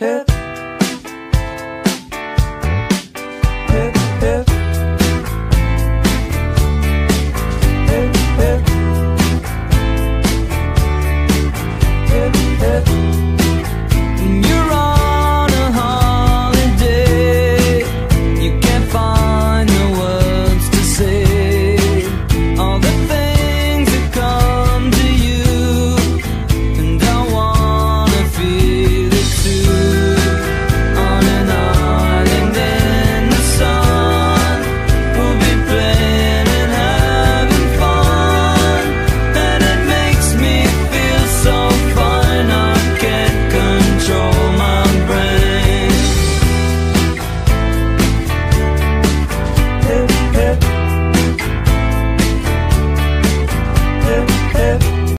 her